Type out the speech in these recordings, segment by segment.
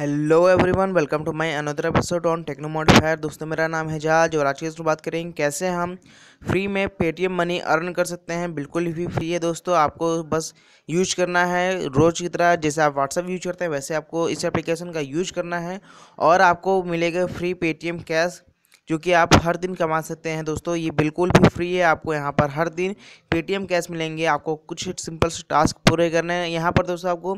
Hello everyone welcome to my another episode on techno modifier दोस्तों, मेरा नाम है जहाज़ और आज की इस बात करेंगे कैसे हम फ्री में पेटीएम मनी अर्न कर सकते हैं। बिल्कुल ही फ्री है दोस्तों, आपको बस यूज़ करना है रोज़ की तरह, जैसे आप व्हाट्सअप यूज़ करते हैं, वैसे आपको इस एप्लीकेशन का यूज़ करना है और आपको मिलेगा फ्री पेटीएम कैश जो कि आप हर दिन कमा सकते हैं। दोस्तों, ये बिल्कुल भी फ्री है, आपको यहाँ पर हर दिन पेटीएम कैश मिलेंगे, आपको कुछ सिंपल से टास्क पूरे करने हैं। यहाँ पर दोस्तों आपको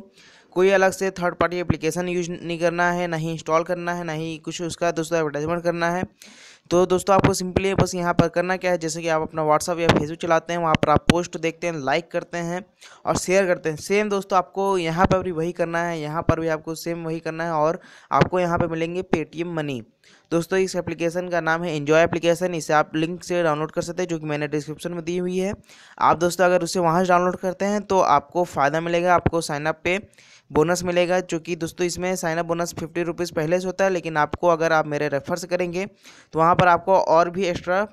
कोई अलग से थर्ड पार्टी एप्लीकेशन यूज़ नहीं करना है, ना ही इंस्टॉल करना है, ना ही कुछ उसका दोस्तों एडवर्टाइजमेंट करना है। तो दोस्तों, आपको सिंपली बस यहाँ पर करना क्या है, जैसे कि आप अपना व्हाट्सअप या फेसबुक चलाते हैं, वहाँ पर आप पोस्ट देखते हैं लाइक करते हैं और शेयर करते हैं। सेम दोस्तों, आपको यहाँ पर भी वही करना है, यहाँ पर भी आपको सेम वही करना है और आपको यहाँ पर मिलेंगे पेटीएम मनी दोस्तों, इस एप्लीकेशन का नाम है एन्जॉय एप्लीकेशन इसे आप लिंक से डाउनलोड कर सकते हैं, जो कि मैंने डिस्क्रिप्शन में दी हुई है। आप दोस्तों, अगर उसे वहाँ से डाउनलोड करते हैं तो आपको फ़ायदा मिलेगा, आपको साइनअप पे बोनस मिलेगा, जो कि दोस्तों, इसमें साइनअप बोनस फिफ्टी रुपीज़ पहले से होता है, लेकिन आपको अगर आप मेरे रेफर से करेंगे तो वहाँ पर आपको और भी एक्स्ट्रा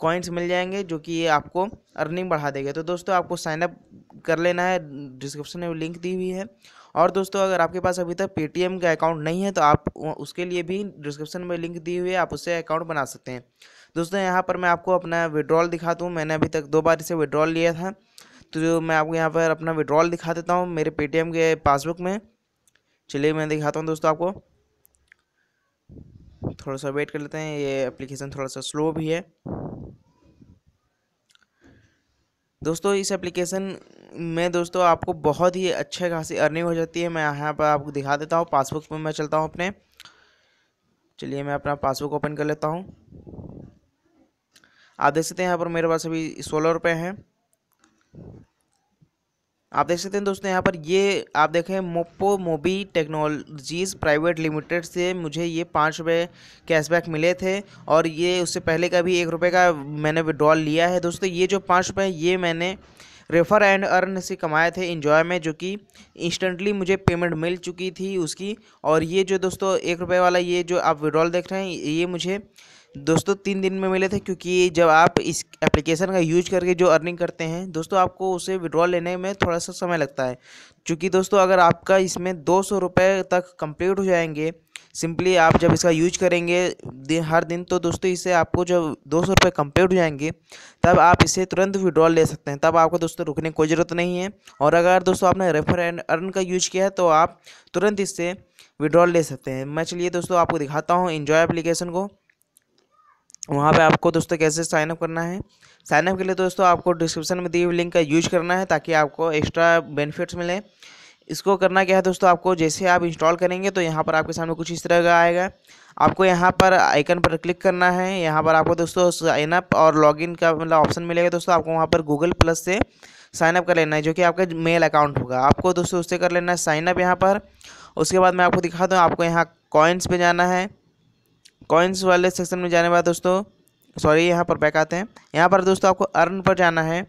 कॉइन्स मिल जाएँगे, जो कि ये आपको अर्निंग बढ़ा देगा। तो दोस्तों, आपको साइनअप कर लेना है डिस्क्रिप्शन में लिंक दी हुई है। और दोस्तों, अगर आपके पास अभी तक पेटीएम का अकाउंट नहीं है तो आप उसके लिए भी डिस्क्रिप्शन में लिंक दी हुई है, आप उससे अकाउंट बना सकते हैं। दोस्तों, यहाँ पर मैं आपको अपना विड्रॉल दिखाता हूँ मैंने अभी तक दो बार इसे विड्रॉल लिया था। तो जो मैं आपको यहाँ पर अपना विड्रॉल दिखा देता हूँ मेरे पेटीएम के पासबुक में। चलिए मैं दिखाता हूँ दोस्तों आपको। थोड़ा सा वेट कर लेते हैं, ये एप्लीकेशन थोड़ा सा स्लो भी है। दोस्तों, इस एप्लीकेशन में दोस्तों आपको बहुत ही अच्छे खासी अर्निंग हो जाती है। मैं यहाँ पर आपको दिखा देता हूँ। पासबुक में मैं चलता हूँ अपने। चलिए मैं अपना पासबुक ओपन कर लेता हूँ। आप देख सकते हैं यहाँ पर मेरे पास अभी सोलह रुपये हैं। आप देख सकते हैं दोस्तों यहाँ पर ये, आप देखें Mopo Mobi technologies private limited से मुझे ये पाँच रुपये कैशबैक मिले थे और ये उससे पहले का भी एक रुपये का मैंने विड्रॉल लिया है। दोस्तों ये जो पाँच रुपये ये मैंने रेफर एंड अर्न से कमाए थे इन्जॉय में, जो कि इंस्टेंटली मुझे पेमेंट मिल चुकी थी उसकी। और ये जो दोस्तों, एक रुपये वाला ये जो आप विड्रॉल देख रहे हैं, ये मुझे दोस्तों, तीन दिन में मिले थे क्योंकि जब आप इस एप्लीकेशन का यूज़ करके जो अर्निंग करते हैं, दोस्तों, आपको उसे विड्रॉल लेने में थोड़ा सा समय लगता है। क्योंकि दोस्तों, अगर आपका इसमें दो सौ रुपये तक कंप्लीट हो जाएँगे सिंपली आप जब इसका यूज़ करेंगे दिन हर दिन तो दोस्तों इससे आपको जब दो सौ रुपये कंप्लीट हो जाएँगे, तब आप इसे तुरंत विड्रॉल ले सकते हैं। तब आपको दोस्तों, रुकने की कोई ज़रूरत नहीं है। और अगर दोस्तों, आपने रेफर एंड अर्न का यूज़ किया है तो आप तुरंत इससे विड्रॉल ले सकते हैं। मैं चलिए दोस्तों, आपको दिखाता हूँ इन्जॉय एप्लीकेशन को। वहाँ पे आपको दोस्तों कैसे साइनअप करना है? साइनअप के लिए दोस्तों आपको डिस्क्रिप्शन में दी हुई लिंक का यूज़ करना है ताकि आपको एक्स्ट्रा बेनिफिट्स मिले। इसको करना क्या है दोस्तों? आपको जैसे आप इंस्टॉल करेंगे तो यहाँ पर आपके सामने कुछ इस तरह का आएगा। आपको यहाँ पर आइकन पर क्लिक करना है। यहाँ पर आपको दोस्तों साइनअप और लॉगिन का मतलब ऑप्शन मिलेगा दोस्तों। आपको वहाँ पर गूगल प्लस से साइनअप कर लेना है, जो कि आपका मेल अकाउंट होगा। आपको दोस्तों उससे कर लेना है साइनअप यहाँ पर। उसके बाद मैं आपको दिखा दूँ, आपको यहाँ कॉइन्स पे जाना है। कॉइन्स वाले सेक्शन में जाने बाद दोस्तों सॉरी यहाँ पर बैक आते हैं। यहाँ पर दोस्तों आपको अर्न पर जाना है।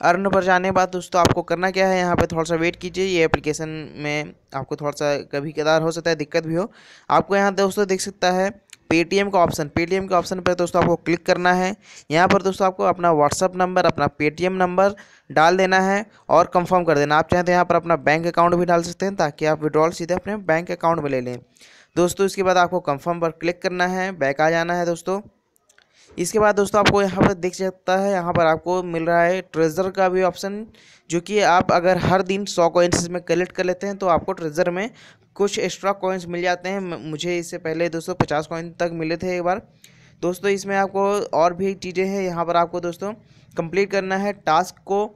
अर्न पर जाने के बाद दोस्तों आपको करना क्या है, यहाँ पे थोड़ा सा वेट कीजिए। ये एप्लीकेशन में आपको थोड़ा सा कभी कदार हो सकता है, दिक्कत भी हो। आपको यहाँ दोस्तों देख सकता है पेटीएम का ऑप्शन पेटीएम के ऑप्शन पर दोस्तों आपको क्लिक करना है। यहाँ पर दोस्तों आपको अपना व्हाट्सअप नंबर अपना पेटीएम नंबर डाल देना है और कंफर्म कर देना। आप चाहें तो यहाँ पर अपना बैंक अकाउंट भी डाल सकते हैं ताकि आप विड्रॉल सीधे अपने बैंक अकाउंट में ले लें। दोस्तों, इसके बाद आपको कंफर्म पर क्लिक करना है बैक आ जाना है दोस्तों। इसके बाद दोस्तों, आपको यहाँ पर देख सकता है, यहाँ पर आपको मिल रहा है ट्रेजर का भी ऑप्शन जो कि आप अगर हर दिन सौ कॉइन्स में कलेक्ट कर लेते हैं तो आपको ट्रेजर में कुछ एक्स्ट्रा कॉइन्स मिल जाते हैं। मुझे इससे पहले दोस्तों पचास कॉइन तक मिले थे एक बार। दोस्तों, इसमें आपको और भी चीज़ें हैं, यहाँ पर आपको दोस्तों कंप्लीट करना है। टास्क को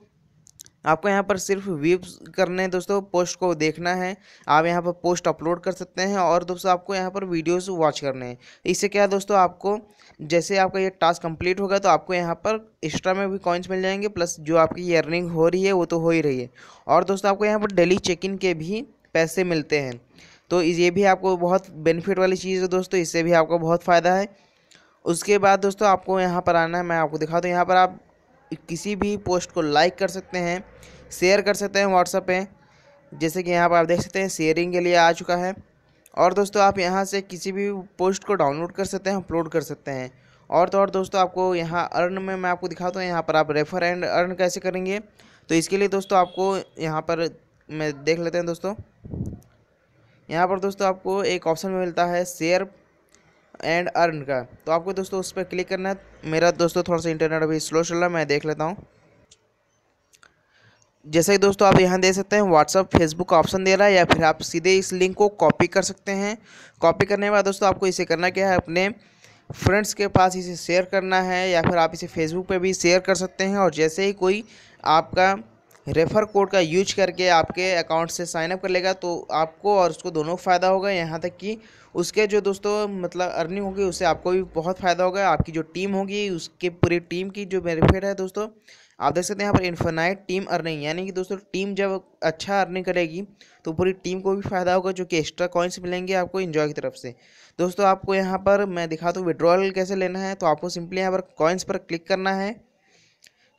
आपको यहाँ पर सिर्फ़ व्यू करने दोस्तों पोस्ट को देखना है। आप यहाँ पर पोस्ट अपलोड कर सकते हैं और दोस्तों आपको यहाँ पर वीडियोस वॉच करने हैं। इससे क्या है दोस्तों, आपको जैसे आपका ये टास्क कंप्लीट होगा तो आपको यहाँ पर एक्स्ट्रा में भी कॉइन्स मिल जाएँगे प्लस जो आपकी अर्निंग हो रही है वो तो हो ही रही है। और दोस्तों आपको यहाँ पर डेली चेक इन के भी पैसे मिलते हैं। तो ये भी आपको बहुत बेनिफिट वाली चीज़ है दोस्तों, इससे भी आपको बहुत फ़ायदा है। उसके बाद दोस्तों आपको यहाँ पर आना है, मैं आपको दिखा दूँ यहाँ पर आप किसी भी पोस्ट को लाइक कर सकते हैं, शेयर कर सकते हैं व्हाट्सएप पे। जैसे कि यहाँ पर आप देख सकते हैं, शेयरिंग के लिए आ चुका है। और दोस्तों, आप यहाँ से किसी भी पोस्ट को डाउनलोड कर सकते हैं, अपलोड कर सकते हैं। और तो और दोस्तों, आपको यहाँ अर्न में मैं आपको दिखाता हूँ, यहाँ पर आप रेफर एंड अर्न कैसे करेंगे। तो इसके लिए दोस्तों, आपको यहाँ पर मैं देख लेते हैं दोस्तों। यहाँ पर दोस्तों, आपको एक ऑप्शन मिलता है, शेयर एंड अर्न का। तो आपको दोस्तों उस पर क्लिक करना है। मेरा दोस्तों थोड़ा सा इंटरनेट अभी स्लो चल रहा है, मैं देख लेता हूँ। जैसे कि दोस्तों आप यहाँ देख सकते हैं व्हाट्सअप फेसबुक का ऑप्शन दे रहा है या फिर आप सीधे इस लिंक को कॉपी कर सकते हैं। कॉपी करने के बाद दोस्तों आपको इसे करना क्या है? अपने फ्रेंड्स के पास इसे शेयर करना है या फिर आप इसे फेसबुक पे भी शेयर कर सकते हैं। और जैसे ही कोई आपका रेफ़र कोड का यूज़ करके आपके अकाउंट से साइनअप कर लेगा तो आपको और उसको दोनों फ़ायदा होगा। यहाँ तक कि उसके जो दोस्तों मतलब अर्निंग होगी, उससे आपको भी बहुत फ़ायदा होगा। आपकी जो टीम होगी, उसके पूरी टीम की जो बेनिफिट है दोस्तों, आप देख सकते हैं यहाँ पर इन्फेनाइट टीम अर्निंग यानी कि दोस्तों टीम जब अच्छा अर्निंग करेगी तो पूरी टीम को भी फ़ायदा होगा, जो कि एक्स्ट्रा कॉइन्स मिलेंगे आपको इन्जॉय की तरफ़ से। दोस्तों, आपको यहाँ पर मैं दिखा दूँ विड्रॉल कैसे लेना है तो आपको सिंपली यहाँ पर कॉइन्स पर क्लिक करना है।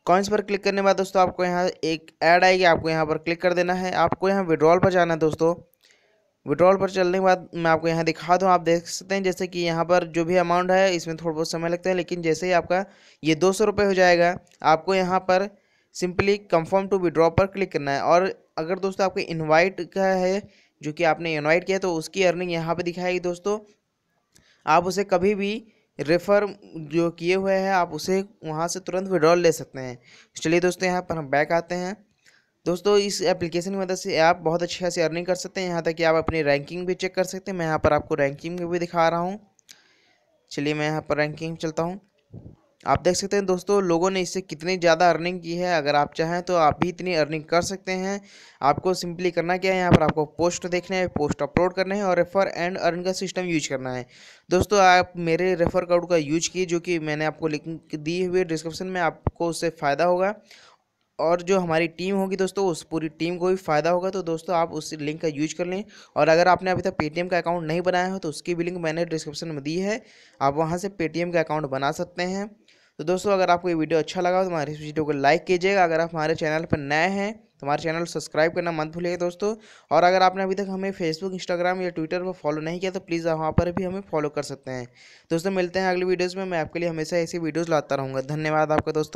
कॉइन्स पर क्लिक करने के बाद दोस्तों आपको यहाँ एक ऐड आएगी, आपको यहाँ पर क्लिक कर देना है। आपको यहाँ विड्रॉल पर जाना है दोस्तों। विड्रॉल पर चलने के बाद मैं आपको यहाँ दिखा दूँ, आप देख सकते हैं जैसे कि यहाँ पर जो भी अमाउंट है, इसमें थोड़ा बहुत समय लगता है, लेकिन जैसे ही आपका ये दो सौ हो जाएगा, आपको यहाँ पर सिंपली कंफर्म टू विड्रॉ पर क्लिक करना है। और अगर दोस्तों आपके इनवाइट का है, जो कि आपने इनवाइट किया तो उसकी अर्निंग यहाँ पर दिखाएगी दोस्तों। आप उसे कभी भी रेफ़र जो किए हुए हैं, आप उसे वहाँ से तुरंत विड्रॉल ले सकते हैं। चलिए दोस्तों, यहाँ पर हम बैक आते हैं। दोस्तों, इस एप्लीकेशन की मदद से आप बहुत अच्छे से अर्निंग कर सकते हैं। यहाँ तक कि आप अपनी रैंकिंग भी चेक कर सकते हैं। मैं यहाँ पर आपको रैंकिंग भी दिखा रहा हूँ। चलिए मैं यहाँ पर रैंकिंग चलता हूँ। आप देख सकते हैं दोस्तों, लोगों ने इससे कितनी ज़्यादा अर्निंग की है। अगर आप चाहें तो आप भी इतनी अर्निंग कर सकते हैं। आपको सिंपली करना क्या है? यहाँ पर आपको पोस्ट देखना है पोस्ट अपलोड करना है और रेफ़र एंड अर्न का सिस्टम यूज़ करना है। दोस्तों, आप मेरे रेफ़र कोड का यूज़ किए जो कि मैंने आपको लिंक दी हुई डिस्क्रिप्शन में, आपको उससे फ़ायदा होगा। और जो हमारी टीम होगी दोस्तों, उस पूरी टीम को भी फ़ायदा होगा। तो दोस्तों, आप उस लिंक का यूज़ कर लें। और अगर आपने अभी तक पेटीएम का अकाउंट नहीं बनाया हो तो उसकी भी लिंक मैंने डिस्क्रिप्शन में दी है। आप वहाँ से पेटीएम का अकाउंट बना सकते हैं। तो दोस्तों, अगर आपको ये वीडियो अच्छा लगा तो हमारे इस वीडियो को लाइक कीजिएगा। अगर आप हमारे चैनल पर नए हैं तो हमारे चैनल सब्सक्राइब करना मत भूलिएगा दोस्तों। और अगर आपने अभी तक हमें फेसबुक इंस्टाग्राम या ट्विटर पर फॉलो नहीं किया तो प्लीज़ वहाँ पर भी हमें फॉलो कर सकते हैं। दोस्तों, मिलते हैं अगली वीडियोज़ में। मैं आपके लिए हमेशा ऐसी वीडियोज़ लाता रहूँगा। धन्यवाद आपका दोस्तों।